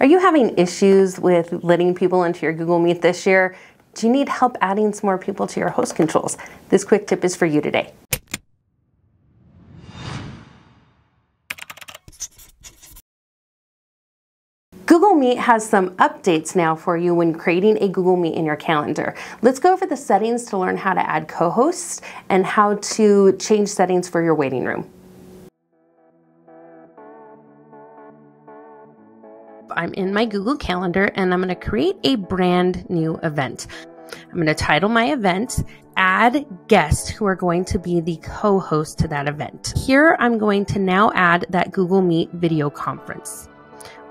Are you having issues with letting people into your Google Meet this year? Do you need help adding some more people to your host controls? This quick tip is for you today. Google Meet has some updates now for you when creating a Google Meet in your calendar. Let's go over the settings to learn how to add co-hosts and how to change settings for your waiting room. I'm in my Google Calendar and I'm going to create a brand new event. I'm going to title my event add guests who are going to be the co-host to that event. Here I'm going to now add that Google Meet video conference.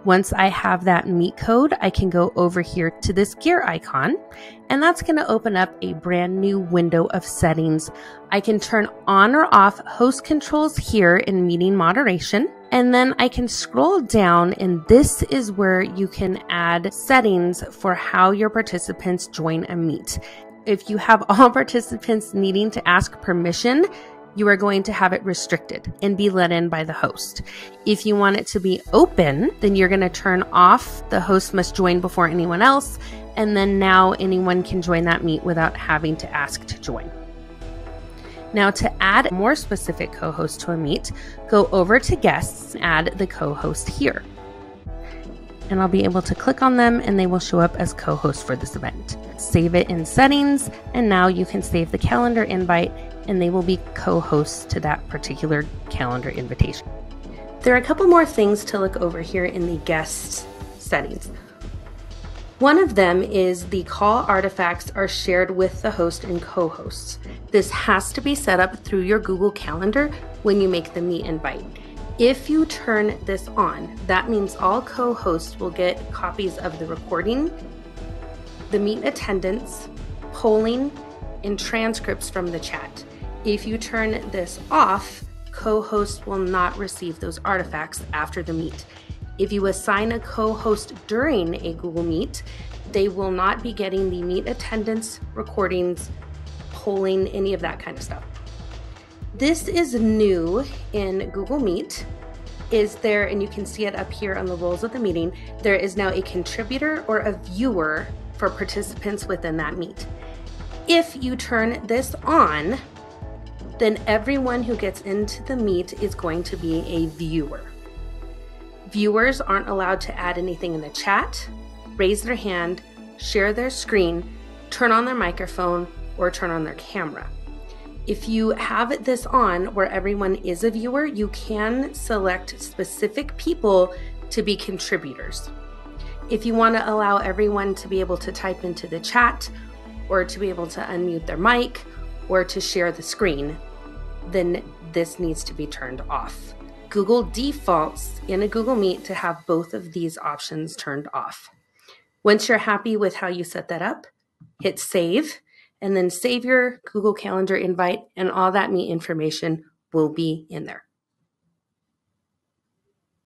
Once I have that meet code, I can go over here to this gear icon, and that's going to open up a brand new window of settings. I can turn on or off host controls here in meeting moderation, and then I can scroll down, and this is where you can add settings for how your participants join a meet. If you have all participants needing to ask permission, you are going to have it restricted and be let in by the host. If you want it to be open, then you're going to turn off the host must join before anyone else. And then now anyone can join that meet without having to ask to join. Now, to add more specific co host to a meet, go over to guests and add the co host here. And I'll be able to click on them and they will show up as co host for this event. Save it in settings, and now you can save the calendar invite and they will be co hosts to that particular calendar invitation. There are a couple more things to look over here in the guest settings. One of them is the call artifacts are shared with the host and co hosts. This has to be set up through your Google Calendar when you make the meet invite. If you turn this on, that means all co hosts will get copies of the recording, the meet attendance, polling, and transcripts from the chat. If you turn this off, co hosts will not receive those artifacts after the meet. If you assign a co-host during a Google Meet, they will not be getting the meet attendance, recordings, polling, any of that kind of stuff. This is new in Google Meet. Is there, and you can see it up here on the roles of the meeting, there is now a contributor or a viewer for participants within that meet. If you turn this on, then everyone who gets into the meet is going to be a viewer. Viewers aren't allowed to add anything in the chat, raise their hand, share their screen, turn on their microphone, or turn on their camera. If you have this on where everyone is a viewer, you can select specific people to be contributors. If you want to allow everyone to be able to type into the chat or to be able to unmute their mic or to share the screen, then this needs to be turned off. Google defaults in a Google Meet to have both of these options turned off. Once you're happy with how you set that up, hit save and then save your Google Calendar invite and all that Meet information will be in there.